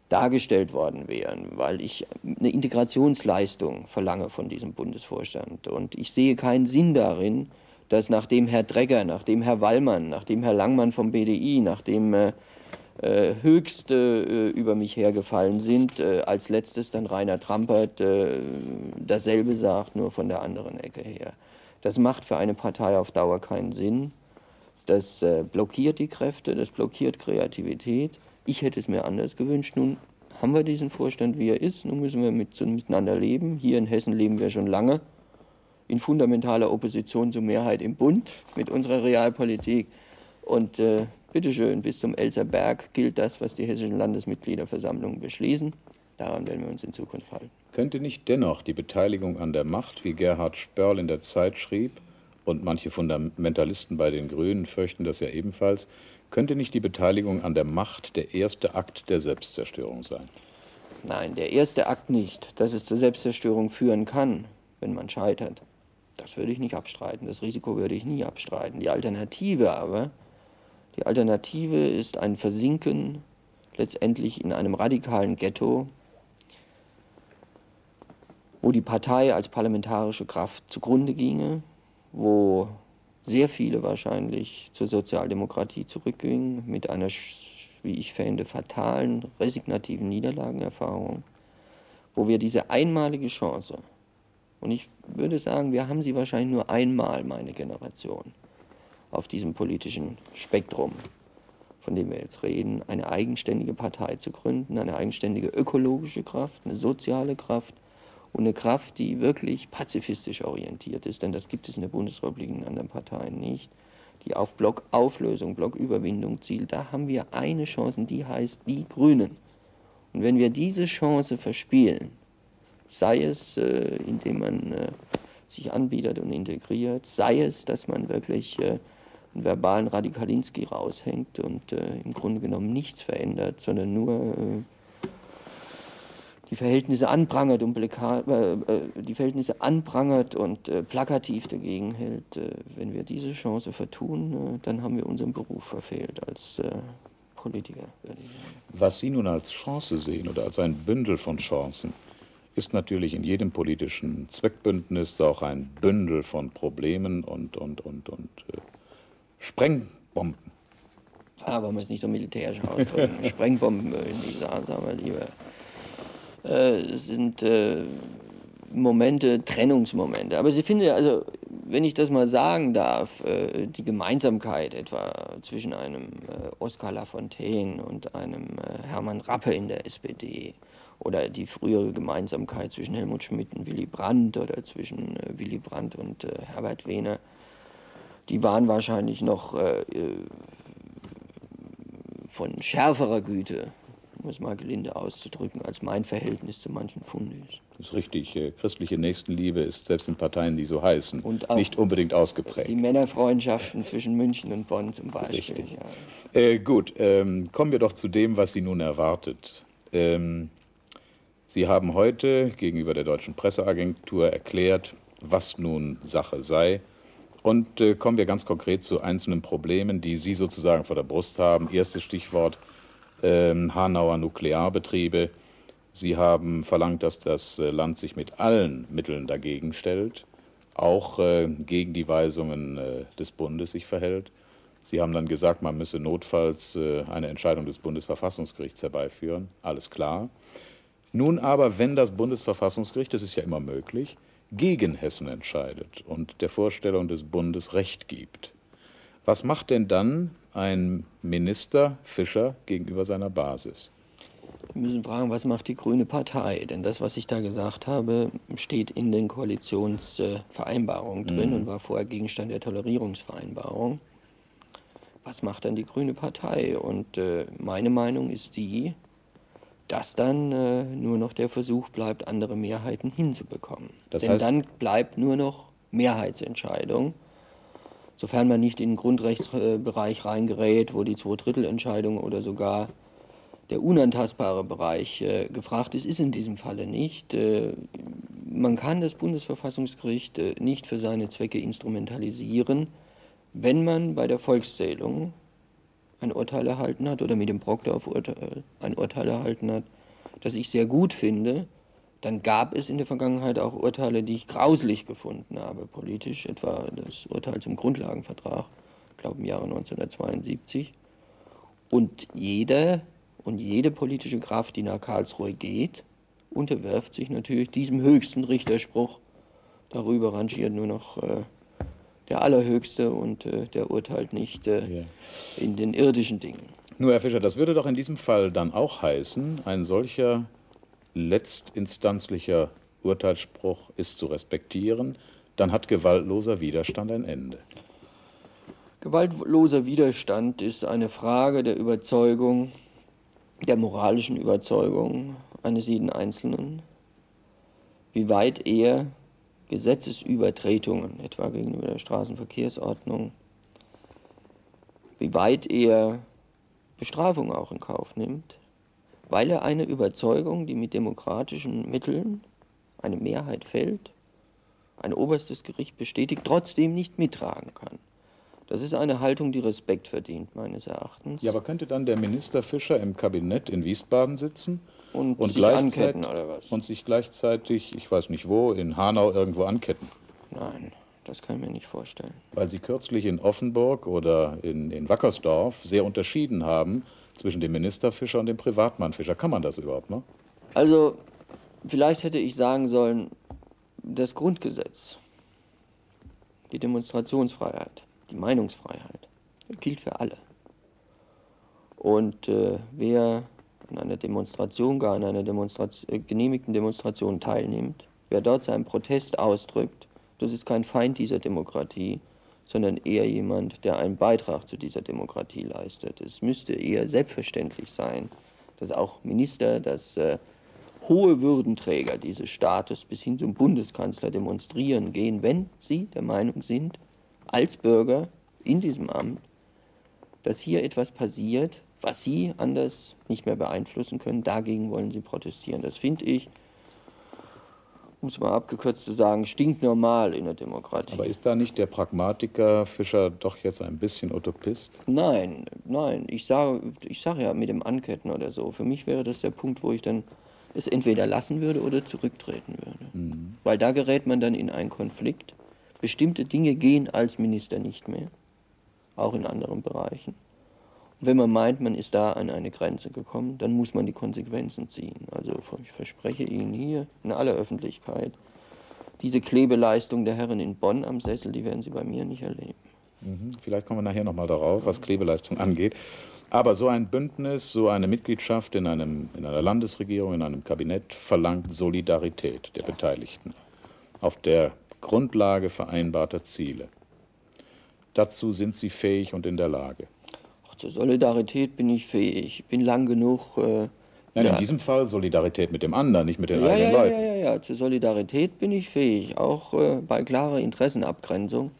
dargestellt worden wären, weil ich eine Integrationsleistung verlange von diesem Bundesvorstand. Und ich sehe keinen Sinn darin, dass nachdem Herr Dregger, nachdem Herr Wallmann, nachdem Herr Langmann vom BDI, nachdem äh, Höchste äh, über mich hergefallen sind, äh, als letztes dann Rainer Trampert äh, dasselbe sagt, nur von der anderen Ecke her. Das macht für eine Partei auf Dauer keinen Sinn. Das äh, blockiert die Kräfte, das blockiert Kreativität. Ich hätte es mir anders gewünscht. Nun haben wir diesen Vorstand, wie er ist. Nun müssen wir mit, miteinander leben. Hier in Hessen leben wir schon lange in fundamentaler Opposition zur Mehrheit im Bund mit unserer Realpolitik. Und äh, bitteschön, bis zum Elser Berg gilt das, was die hessischen Landesmitgliederversammlungen beschließen. Daran werden wir uns in Zukunft halten. Könnte nicht dennoch die Beteiligung an der Macht, wie Gerhard Spörl in der Zeit schrieb, und manche Fundamentalisten bei den Grünen fürchten das ja ebenfalls, könnte nicht die Beteiligung an der Macht der erste Akt der Selbstzerstörung sein? Nein, der erste Akt nicht, dass es zur Selbstzerstörung führen kann, wenn man scheitert. Das würde ich nicht abstreiten. Das Risiko würde ich nie abstreiten. Die Alternative aber, die Alternative ist ein Versinken letztendlich in einem radikalen Ghetto, wo die Partei als parlamentarische Kraft zugrunde ginge, wo sehr viele wahrscheinlich zur Sozialdemokratie zurückgingen mit einer, wie ich fände, fatalen, resignativen Niederlagenerfahrung, wo wir diese einmalige Chance, und ich würde sagen, wir haben sie wahrscheinlich nur einmal, meine Generation, auf diesem politischen Spektrum, von dem wir jetzt reden, eine eigenständige Partei zu gründen, eine eigenständige ökologische Kraft, eine soziale Kraft, und eine Kraft, die wirklich pazifistisch orientiert ist, denn das gibt es in der Bundesrepublik in anderen Parteien nicht, die auf Blockauflösung, Blocküberwindung zielt, da haben wir eine Chance, die heißt die Grünen. Und wenn wir diese Chance verspielen, sei es, äh, indem man äh, sich anbietet und integriert, sei es, dass man wirklich äh, einen verbalen Radikalinski raushängt und äh, im Grunde genommen nichts verändert, sondern nur äh, die Verhältnisse anprangert und äh, äh, die Verhältnisse anprangert und äh, plakativ dagegen hält. Wenn wir diese Chance vertun, dann haben wir unseren Beruf verfehlt als Politiker. Was Sie nun als Chance sehen oder als ein Bündel von Chancen, ist natürlich in jedem politischen Zweckbündnis auch ein Bündel von Problemen und, und, und, und Sprengbomben. Ah, wollen wir es nicht so militärisch ausdrücken. Sprengbomben würde ich nicht sagen, sagen wir lieber äh, sind äh, Momente, Trennungsmomente. Aber ich finde, also, wenn ich das mal sagen darf, äh, die Gemeinsamkeit etwa zwischen einem äh, Oskar Lafontaine und einem äh, Hermann Rappe in der SPD oder die frühere Gemeinsamkeit zwischen Helmut Schmidt und Willy Brandt oder zwischen äh, Willy Brandt und Herbert Wehner, die waren wahrscheinlich noch von schärferer Güte um es mal gelinde auszudrücken, als mein Verhältnis zu manchen Fundis. Das ist richtig. Äh, christliche Nächstenliebe ist selbst in Parteien, die so heißen, nicht unbedingt ausgeprägt. Die Männerfreundschaften zwischen München und Bonn zum Beispiel. Richtig. Ja. Äh, gut, ähm, kommen wir doch zu dem, was Sie nun erwartet. Ähm, Sie haben heute gegenüber der Deutschen Presseagentur erklärt, was nun Sache sei. Und äh, kommen wir ganz konkret zu einzelnen Problemen, die Sie sozusagen vor der Brust haben. Erstes Stichwort ähm, Hanauer Nuklearbetriebe. Sie haben verlangt, dass das äh, Land sich mit allen Mitteln dagegen stellt, auch äh, gegen die Weisungen äh, des Bundes sich verhält. Sie haben dann gesagt, man müsse notfalls äh, eine Entscheidung des Bundesverfassungsgerichts herbeiführen. Alles klar. Nun aber, wenn das Bundesverfassungsgericht, das ist ja immer möglich, gegen Hessen entscheidet und der Vorstellung des Bundes Recht gibt, was macht denn dann ein Minister Fischer gegenüber seiner Basis? Wir müssen fragen, was macht die Grüne Partei? Denn das, was ich da gesagt habe, steht in den Koalitionsvereinbarungen drin mhm. und war vorher Gegenstand der Tolerierungsvereinbarung. Was macht dann die Grüne Partei? Und äh, meine Meinung ist die, dass dann äh, nur noch der Versuch bleibt, andere Mehrheiten hinzubekommen. Das Denn dann bleibt nur noch Mehrheitsentscheidung sofern man nicht in den Grundrechtsbereich reingerät, wo die Zweidrittelentscheidung oder sogar der unantastbare Bereich äh, gefragt ist, ist in diesem Falle nicht. Äh, man kann das Bundesverfassungsgericht äh, nicht für seine Zwecke instrumentalisieren, wenn man bei der Volkszählung ein Urteil erhalten hat oder mit dem Brockdorf-Urteil ein Urteil erhalten hat, das ich sehr gut finde, dann gab es in der Vergangenheit auch Urteile, die ich grauselig gefunden habe, politisch, etwa das Urteil zum Grundlagenvertrag, ich glaube im Jahre 1972. Und jeder und jede politische Kraft, die nach Karlsruhe geht, unterwirft sich natürlich diesem höchsten Richterspruch. Darüber rangiert nur noch äh, der Allerhöchste und äh, der urteilt nicht äh, yeah. in den irdischen Dingen. Nur, Herr Fischer, das würde doch in diesem Fall dann auch heißen, ein solcher letztinstanzlicher Urteilsspruch ist zu respektieren, dann hat gewaltloser Widerstand ein Ende. Gewaltloser Widerstand ist eine Frage der Überzeugung, der moralischen Überzeugung eines jeden Einzelnen, wie weit er Gesetzesübertretungen, etwa gegenüber der Straßenverkehrsordnung, wie weit er Bestrafung auch in Kauf nimmt, weil er eine Überzeugung, die mit demokratischen Mitteln eine Mehrheit fällt, ein oberstes Gericht bestätigt, trotzdem nicht mittragen kann. Das ist eine Haltung, die Respekt verdient, meines Erachtens. Ja, aber könnte dann der Minister Fischer im Kabinett in Wiesbaden sitzen und, und sich anketten oder was? Und sich gleichzeitig, ich weiß nicht wo, in Hanau irgendwo anketten. Nein, das kann ich mir nicht vorstellen. Weil Sie kürzlich in Offenburg oder in, in Wackersdorf sehr unterschieden haben zwischen dem Ministerfischer und dem Privatmannfischer. Kann man das überhaupt noch? Also, vielleicht hätte ich sagen sollen, das Grundgesetz, die Demonstrationsfreiheit, die Meinungsfreiheit, gilt für alle. Und äh, wer an einer Demonstration, gar an einer Demonstration, äh, genehmigten Demonstration teilnimmt, wer dort seinen Protest ausdrückt, das ist kein Feind dieser Demokratie, sondern eher jemand, der einen Beitrag zu dieser Demokratie leistet. Es müsste eher selbstverständlich sein, dass auch Minister, dass äh, hohe Würdenträger dieses Staates bis hin zum Bundeskanzler demonstrieren gehen, wenn sie der Meinung sind, als Bürger in diesem Amt, dass hier etwas passiert, was sie anders nicht mehr beeinflussen können. Dagegen wollen sie protestieren. Das finde ich um es mal abgekürzt zu sagen, stinknormal in der Demokratie. Aber ist da nicht der Pragmatiker Fischer doch jetzt ein bisschen Utopist? Nein, nein. Ich sage ich sag ja mit dem Anketten oder so. Für mich wäre das der Punkt, wo ich dann es entweder lassen würde oder zurücktreten würde. Mhm. Weil da gerät man dann in einen Konflikt. Bestimmte Dinge gehen als Minister nicht mehr, auch in anderen Bereichen wenn man meint, man ist da an eine Grenze gekommen, dann muss man die Konsequenzen ziehen. Also ich verspreche Ihnen hier in aller Öffentlichkeit, diese Klebeleistung der Herren in Bonn am Sessel, die werden Sie bei mir nicht erleben. Mhm. Vielleicht kommen wir nachher nochmal darauf, was Klebeleistung angeht. Aber so ein Bündnis, so eine Mitgliedschaft in, einem, in einer Landesregierung, in einem Kabinett verlangt Solidarität der Beteiligten auf der Grundlage vereinbarter Ziele. Dazu sind sie fähig und in der Lage. Zur Solidarität bin ich fähig. Ich bin lang genug. Äh, Nein, ja. in diesem Fall Solidarität mit dem anderen, nicht mit den ja, eigenen ja, Leuten. Ja, ja, ja, zur Solidarität bin ich fähig, auch äh, bei klarer Interessenabgrenzung.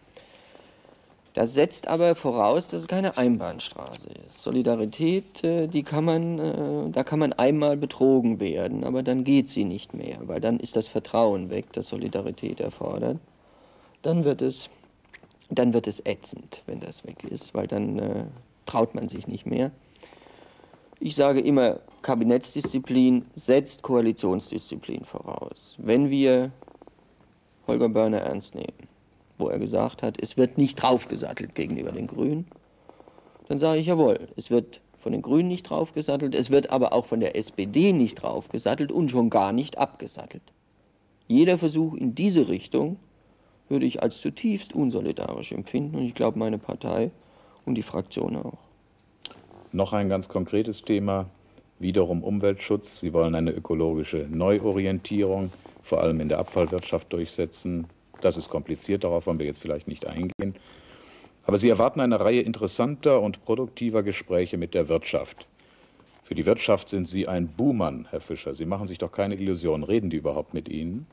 Das setzt aber voraus, dass es keine Einbahnstraße ist. Solidarität, äh, die kann man, äh, da kann man einmal betrogen werden, aber dann geht sie nicht mehr, weil dann ist das Vertrauen weg, das Solidarität erfordert. Dann wird es, dann wird es ätzend, wenn das weg ist, weil dann äh, traut man sich nicht mehr. Ich sage immer, Kabinettsdisziplin setzt Koalitionsdisziplin voraus. Wenn wir Holger Börner ernst nehmen, wo er gesagt hat, es wird nicht draufgesattelt gegenüber den Grünen, dann sage ich jawohl, es wird von den Grünen nicht draufgesattelt, es wird aber auch von der SPD nicht draufgesattelt und schon gar nicht abgesattelt. Jeder Versuch in diese Richtung würde ich als zutiefst unsolidarisch empfinden und ich glaube, meine Partei und die Fraktion auch. Noch ein ganz konkretes Thema, wiederum Umweltschutz. Sie wollen eine ökologische Neuorientierung, vor allem in der Abfallwirtschaft durchsetzen. Das ist kompliziert, darauf wollen wir jetzt vielleicht nicht eingehen. Aber Sie erwarten eine Reihe interessanter und produktiver Gespräche mit der Wirtschaft. Für die Wirtschaft sind Sie ein Buhmann, Herr Fischer. Sie machen sich doch keine Illusionen. Reden die überhaupt mit Ihnen?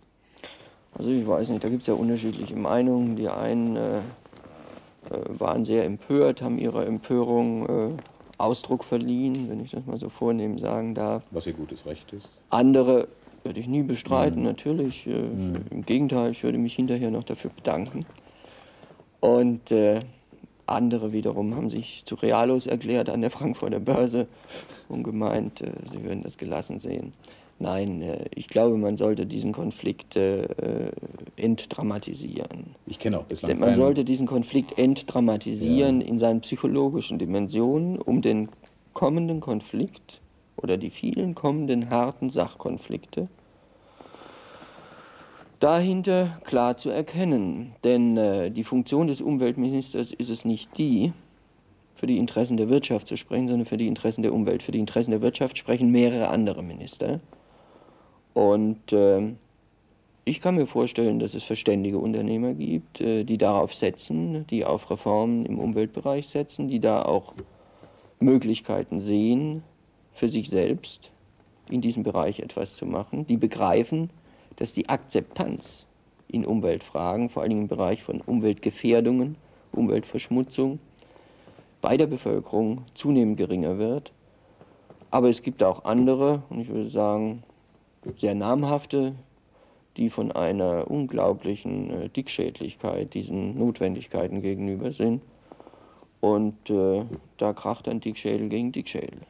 Also ich weiß nicht, da gibt es ja unterschiedliche Meinungen. Die einen äh, waren sehr empört, haben ihrer Empörung äh, Ausdruck verliehen, wenn ich das mal so vornehm sagen darf. Was ihr gutes Recht ist. Andere würde ich nie bestreiten, mhm. natürlich. Äh, mhm. Im Gegenteil, ich würde mich hinterher noch dafür bedanken. Und äh, andere wiederum haben sich zu realos erklärt an der Frankfurter Börse und gemeint, äh, sie würden das gelassen sehen. Nein, äh, ich glaube, man sollte diesen Konflikt äh, entdramatisieren. Ich kenne auch bislang. Man sollte diesen Konflikt entdramatisieren ja. in seinen psychologischen Dimensionen, um den kommenden Konflikt oder die vielen kommenden harten Sachkonflikte dahinter klar zu erkennen. Denn äh, die Funktion des Umweltministers ist es nicht die, für die Interessen der Wirtschaft zu sprechen, sondern für die Interessen der Umwelt. Für die Interessen der Wirtschaft sprechen mehrere andere Minister. Und äh, ich kann mir vorstellen, dass es verständige Unternehmer gibt, äh, die darauf setzen, die auf Reformen im Umweltbereich setzen, die da auch Möglichkeiten sehen, für sich selbst in diesem Bereich etwas zu machen, die begreifen, dass die Akzeptanz in Umweltfragen, vor allem im Bereich von Umweltgefährdungen, Umweltverschmutzung, bei der Bevölkerung zunehmend geringer wird. Aber es gibt auch andere, und ich würde sagen, sehr namhafte, die von einer unglaublichen äh, Dickschädlichkeit diesen Notwendigkeiten gegenüber sind. Und äh, da kracht ein Dickschädel gegen Dickschädel.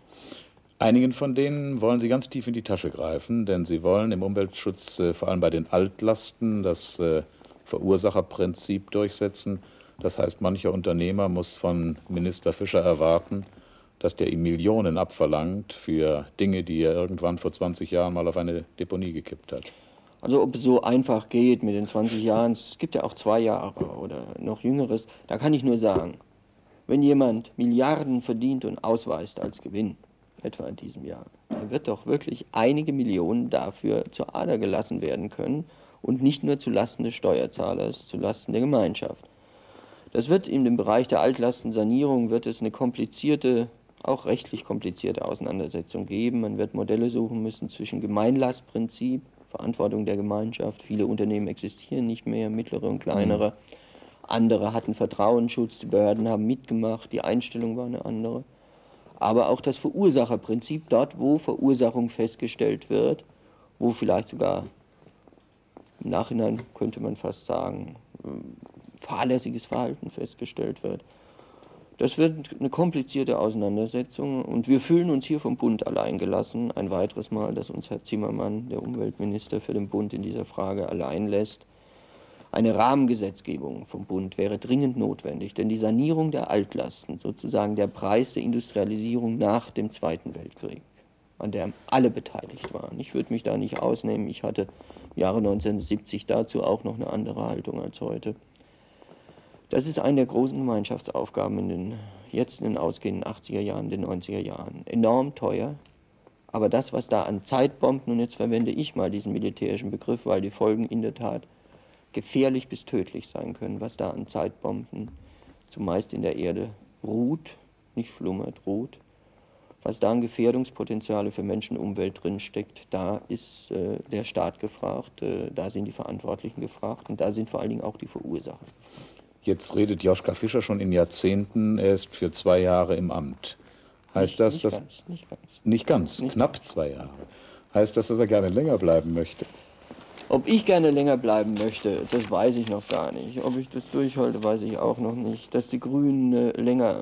Einigen von denen wollen Sie ganz tief in die Tasche greifen, denn Sie wollen im Umweltschutz äh, vor allem bei den Altlasten das äh, Verursacherprinzip durchsetzen. Das heißt, mancher Unternehmer muss von Minister Fischer erwarten, dass der ihm Millionen abverlangt für Dinge, die er irgendwann vor 20 Jahren mal auf eine Deponie gekippt hat. Also ob es so einfach geht mit den 20 Jahren, es gibt ja auch zwei Jahre oder noch jüngeres, da kann ich nur sagen, wenn jemand Milliarden verdient und ausweist als Gewinn, etwa in diesem Jahr, dann wird doch wirklich einige Millionen dafür zur Ader gelassen werden können und nicht nur zulasten des Steuerzahlers, zulasten der Gemeinschaft. Das wird in dem Bereich der Altlastensanierung wird es eine komplizierte, auch rechtlich komplizierte Auseinandersetzung geben. Man wird Modelle suchen müssen zwischen Gemeinlastprinzip, Verantwortung der Gemeinschaft. Viele Unternehmen existieren nicht mehr, mittlere und kleinere. Mhm. Andere hatten Vertrauensschutz, die Behörden haben mitgemacht, die Einstellung war eine andere aber auch das Verursacherprinzip, dort wo Verursachung festgestellt wird, wo vielleicht sogar im Nachhinein könnte man fast sagen, fahrlässiges Verhalten festgestellt wird. Das wird eine komplizierte Auseinandersetzung und wir fühlen uns hier vom Bund allein gelassen. Ein weiteres Mal, dass uns Herr Zimmermann, der Umweltminister für den Bund, in dieser Frage allein lässt. Eine Rahmengesetzgebung vom Bund wäre dringend notwendig, denn die Sanierung der Altlasten, sozusagen der Preis der Industrialisierung nach dem Zweiten Weltkrieg, an der alle beteiligt waren. Ich würde mich da nicht ausnehmen. Ich hatte im Jahre 1970 dazu auch noch eine andere Haltung als heute. Das ist eine der großen Gemeinschaftsaufgaben in den jetzt in den ausgehenden 80er Jahren, den 90er Jahren. Enorm teuer, aber das, was da an Zeitbomben, und jetzt verwende ich mal diesen militärischen Begriff, weil die Folgen in der Tat gefährlich bis tödlich sein können, was da an Zeitbomben zumeist in der Erde ruht, nicht schlummert, ruht. Was da an Gefährdungspotenziale für Menschen und Umwelt drinsteckt, da ist äh, der Staat gefragt, äh, da sind die Verantwortlichen gefragt und da sind vor allen Dingen auch die Verursacher. Jetzt redet Joschka Fischer schon in Jahrzehnten, er ist für zwei Jahre im Amt. Heißt nicht, das, nicht dass. Ganz, nicht ganz. Nicht ganz, Nicht knapp zwei Jahre. Heißt das, dass er gerne länger bleiben möchte? Ob ich gerne länger bleiben möchte, das weiß ich noch gar nicht. Ob ich das durchhalte, weiß ich auch noch nicht. Dass die Grünen äh, länger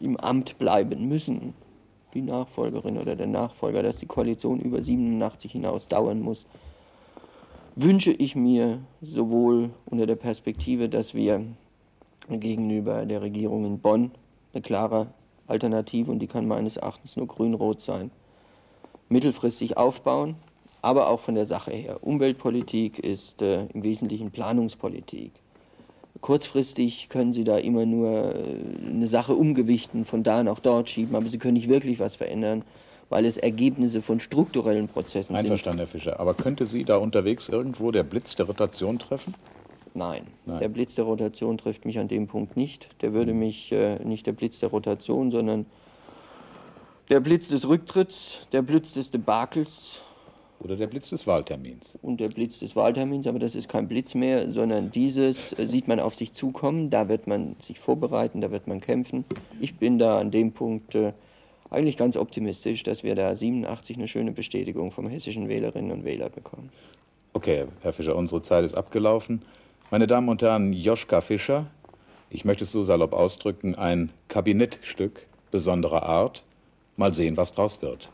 im Amt bleiben müssen, die Nachfolgerin oder der Nachfolger, dass die Koalition über 87 hinaus dauern muss, wünsche ich mir sowohl unter der Perspektive, dass wir gegenüber der Regierung in Bonn eine klare Alternative, und die kann meines Erachtens nur grün-rot sein, mittelfristig aufbauen, aber auch von der Sache her. Umweltpolitik ist äh, im Wesentlichen Planungspolitik. Kurzfristig können Sie da immer nur äh, eine Sache umgewichten, von da nach dort schieben, aber Sie können nicht wirklich was verändern, weil es Ergebnisse von strukturellen Prozessen Einverstanden, Herr Fischer. Aber könnte Sie da unterwegs irgendwo der Blitz der Rotation treffen? sind. Nein. Nein. der Blitz der Rotation trifft mich an dem Punkt nicht. Der würde mich äh, nicht der Blitz der Rotation, sondern der Blitz des Rücktritts, der Blitz des Debakels Oder der Blitz des Wahltermins? und der Blitz des Wahltermins, aber das ist kein Blitz mehr, sondern dieses äh, sieht man auf sich zukommen, da wird man sich vorbereiten, da wird man kämpfen. Ich bin da an dem Punkt äh, eigentlich ganz optimistisch, dass wir da 87 eine schöne Bestätigung vom hessischen Wählerinnen und Wähler bekommen. Okay, Herr Fischer, unsere Zeit ist abgelaufen. Meine Damen und Herren, Joschka Fischer, ich möchte es so salopp ausdrücken, ein Kabinettstück besonderer Art. Mal sehen, was draus wird.